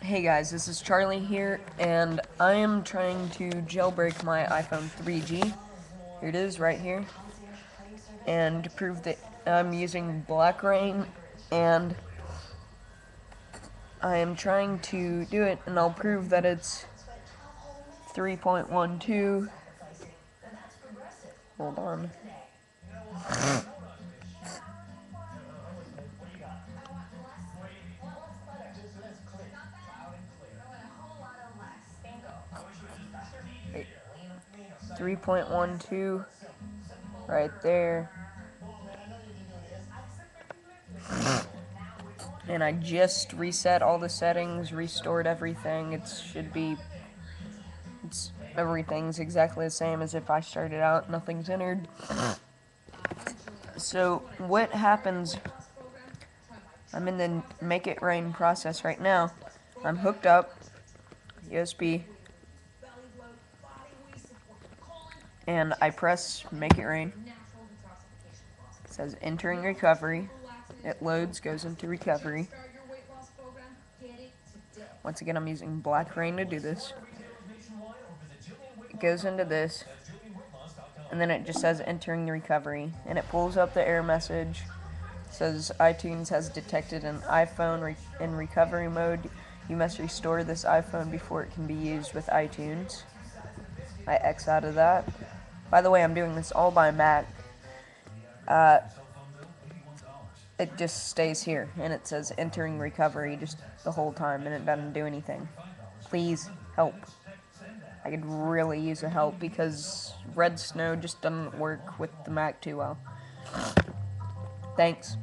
Hey guys, this is Charlie here, and I am trying to jailbreak my iPhone 3G. Here it is, right here. And to prove that I'm using Black Rain, and I am trying to do it, and I'll prove that it's 3.12. Hold on. Three point one two, right there. And I just reset all the settings, restored everything. It should be, it's everything's exactly the same as if I started out. Nothing's entered. So what happens? I'm in the make it rain process right now. I'm hooked up, USB, and I press make it rain. It says entering recovery. It loads, goes into recovery. Once again, I'm using Black Rain to do this. It goes into this, and then it just says entering the recovery, and it pulls up the error message. It says iTunes has detected an iPhone re in recovery mode. You must restore this iPhone before it can be used with iTunes. I X out of that. By the way, I'm doing this all by Mac. Uh, it just stays here and it says entering recovery just the whole time and it doesn't do anything. Please help. I could really use a help because Red Snow just doesn't work with the Mac too well. Thanks.